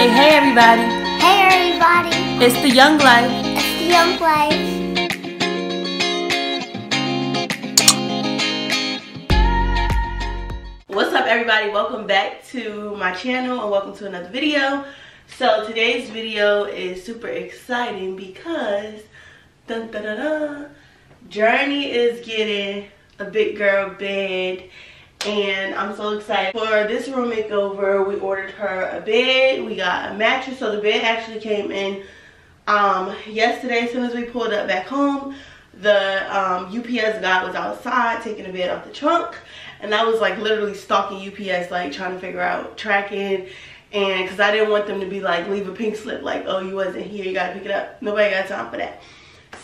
Say hey everybody. Hey everybody, It's the Young Life. it's the Young Life. What's up everybody? Welcome back to my channel and welcome to another video. So today's video is super exciting because dun, dun, dun, dun, Journey is getting a big girl bed and I'm so excited. For this room makeover, we ordered her a bed, we got a mattress. So the bed actually came in um, yesterday as soon as we pulled up back home. The um, UPS guy was outside taking the bed off the trunk. And I was like literally stalking UPS like trying to figure out tracking. And because I didn't want them to be like leave a pink slip like oh you wasn't here. You gotta pick it up. Nobody got time for that.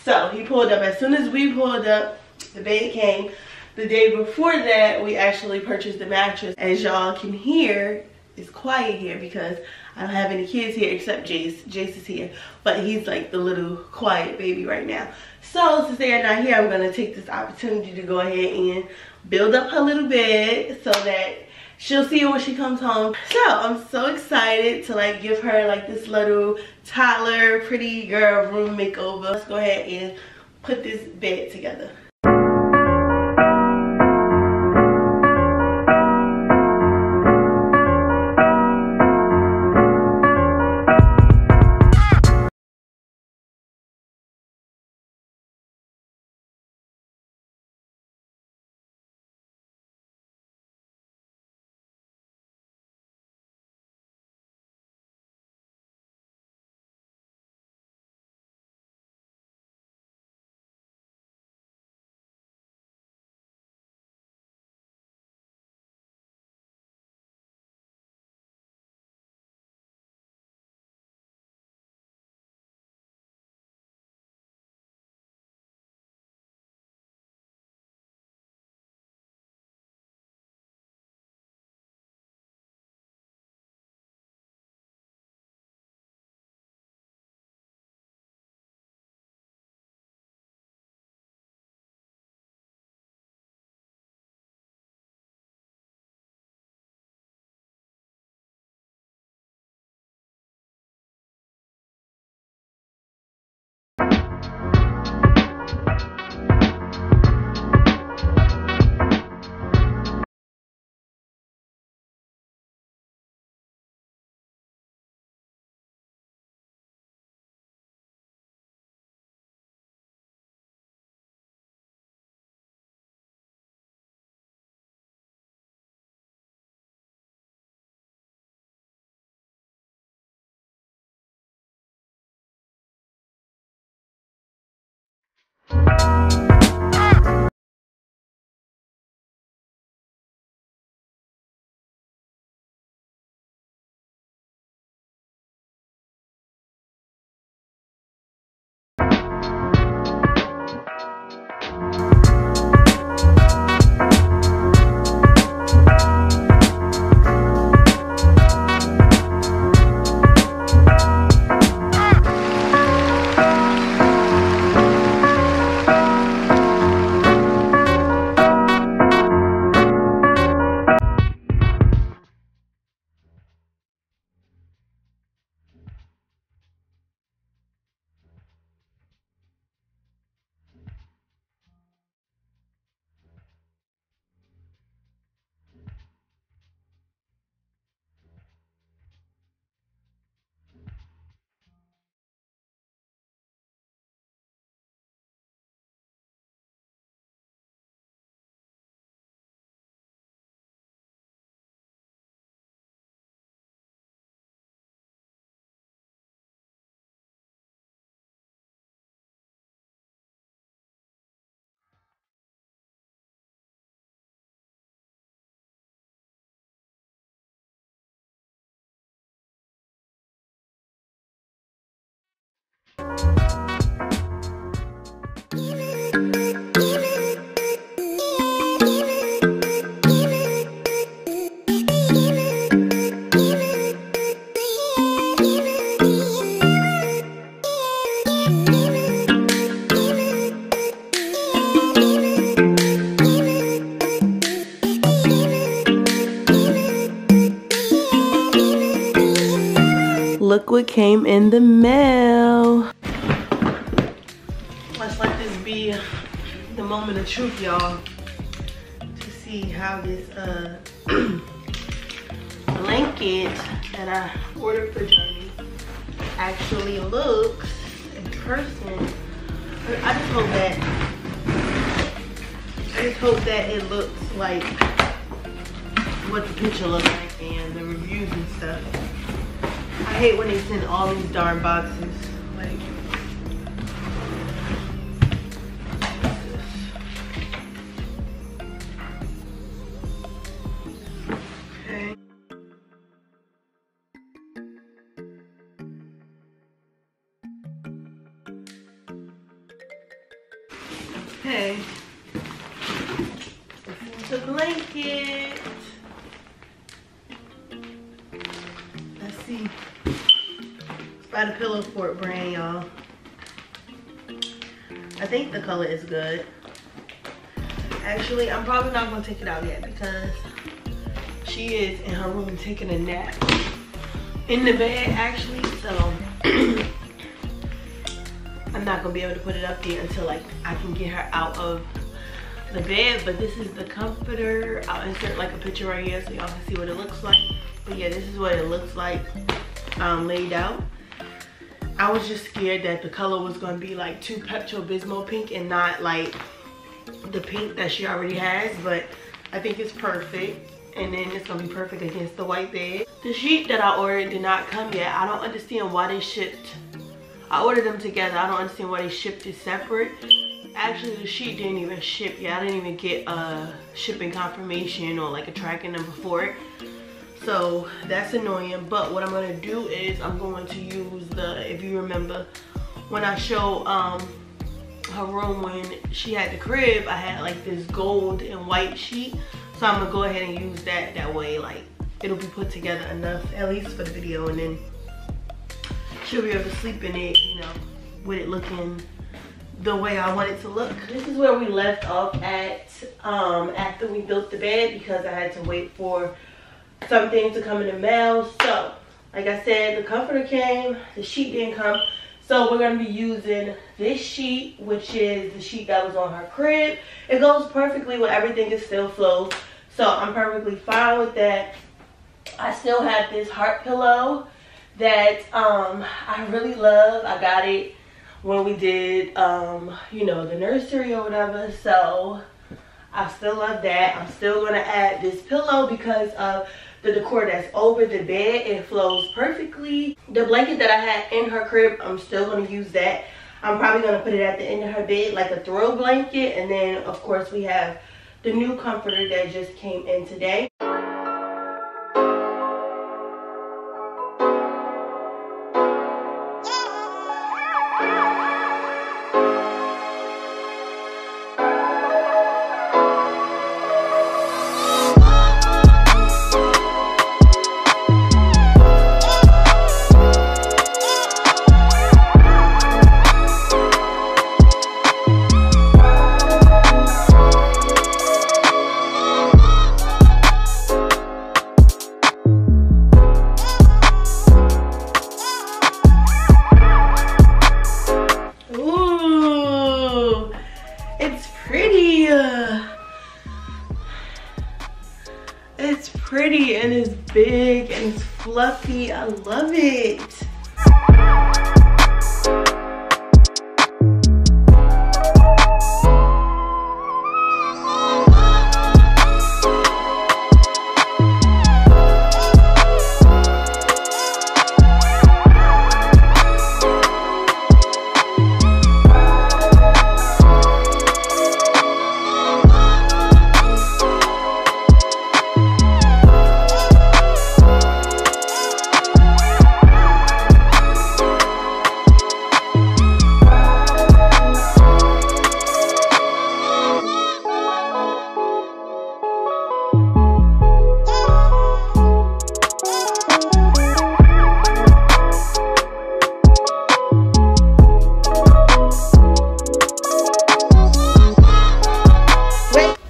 So he pulled up. As soon as we pulled up the bed came the day before that we actually purchased the mattress as y'all can hear it's quiet here because I don't have any kids here except Jace. Jace is here, but he's like the little quiet baby right now. So since they are not here, I'm gonna take this opportunity to go ahead and build up her little bed so that she'll see it when she comes home. So I'm so excited to like give her like this little toddler pretty girl room makeover. Let's go ahead and put this bed together. Look what came in the mail. Be the moment of truth, y'all. To see how this uh, blanket that I ordered for Journey actually looks in person. I just hope that I just hope that it looks like what the picture looks like and the reviews and stuff. I hate when they send all these darn boxes. Let's see. By the Pillowfort brand, y'all. I think the color is good. Actually, I'm probably not gonna take it out yet because she is in her room taking a nap in the bed actually, so I'm not gonna be able to put it up there until like I can get her out of the bed. But this is the comforter. I'll insert like a picture right here so y'all can see what it looks like. But yeah, this is what it looks like um, laid out. I was just scared that the color was gonna be like too Pepto-Bismol pink and not like the pink that she already has. But I think it's perfect. And then it's gonna be perfect against the white bed. The sheet that I ordered did not come yet. I don't understand why they shipped I ordered them together. I don't understand why they shipped it separate. Actually, the sheet didn't even ship yet. I didn't even get a shipping confirmation or like a tracking number for it. So that's annoying. But what I'm gonna do is I'm going to use the, if you remember, when I show um, her room when she had the crib, I had like this gold and white sheet. So I'm gonna go ahead and use that. That way, like, it'll be put together enough, at least for the video. And then she'll be able to sleep in it, you know, with it looking the way I want it to look. This is where we left off at um, after we built the bed because I had to wait for something to come in the mail. So, like I said, the comforter came, the sheet didn't come. So we're gonna be using this sheet, which is the sheet that was on her crib. It goes perfectly with everything, it still flows. So I'm perfectly fine with that. I still have this heart pillow that um, I really love. I got it when we did, um, you know, the nursery or whatever. So I still love that. I'm still going to add this pillow because of the decor that's over the bed. It flows perfectly. The blanket that I had in her crib, I'm still going to use that. I'm probably going to put it at the end of her bed like a throw blanket. And then, of course, we have the new comforter that just came in today. Pretty and it's big and it's fluffy. I love it.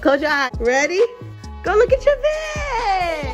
Close your eyes. Ready? Go look at your bed.